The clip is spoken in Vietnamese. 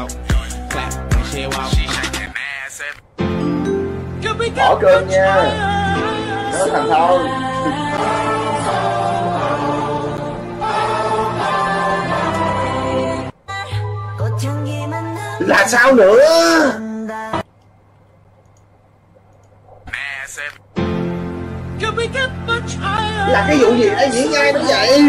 out. Clap that shit out. She shake that ass every. Bỏ cơm nha. Nó thằng thâu. Là sao nữa? Là cái vụ gì đã diễn ngay nó vậy?